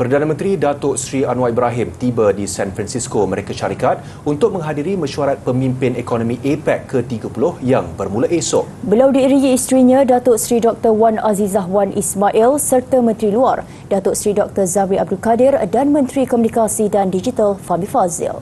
Perdana Menteri Datuk Seri Anwar Ibrahim tiba di San Francisco, Amerika Syarikat untuk menghadiri mesyuarat pemimpin ekonomi APEC ke-30 yang bermula esok. Beliau diiringi isterinya Datuk Seri Dr. Wan Azizah Wan Ismail serta Menteri Luar Datuk Seri Dr. Zabri Abdul Kadir dan Menteri Komunikasi dan Digital Fahmi Fazil.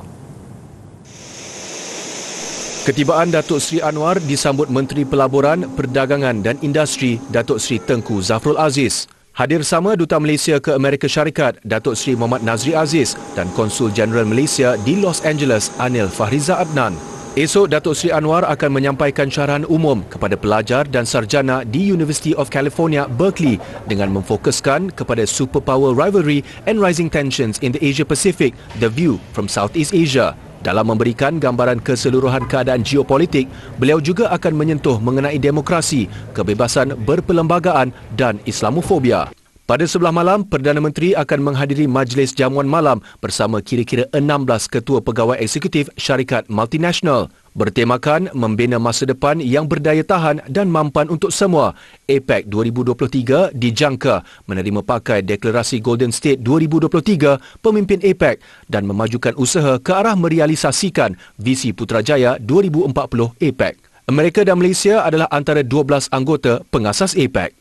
Ketibaan Datuk Seri Anwar disambut Menteri Pelaburan, Perdagangan dan Industri Datuk Seri Tengku Zafrul Aziz. Hadir sama Duta Malaysia ke Amerika Syarikat, Datuk Seri Muhammad Nazri Aziz dan Konsul Jeneral Malaysia di Los Angeles, Anil Fahriza Adnan. Esok, Datuk Seri Anwar akan menyampaikan syarahan umum kepada pelajar dan sarjana di University of California, Berkeley dengan memfokuskan kepada superpower rivalry and rising tensions in the Asia Pacific, the view from Southeast Asia. Dalam memberikan gambaran keseluruhan keadaan geopolitik, beliau juga akan menyentuh mengenai demokrasi, kebebasan berperlembagaan dan Islamofobia. Pada sebelah malam, Perdana Menteri akan menghadiri majlis jamuan malam bersama kira-kira 16 ketua pegawai eksekutif syarikat multinasional. Bertemakan membina masa depan yang berdaya tahan dan mampan untuk semua, APEC 2023 dijangka menerima pakai Deklarasi Golden State 2023 pemimpin APEC dan memajukan usaha ke arah merealisasikan visi Putrajaya 2040 APEC. Amerika dan Malaysia adalah antara 12 anggota pengasas APEC.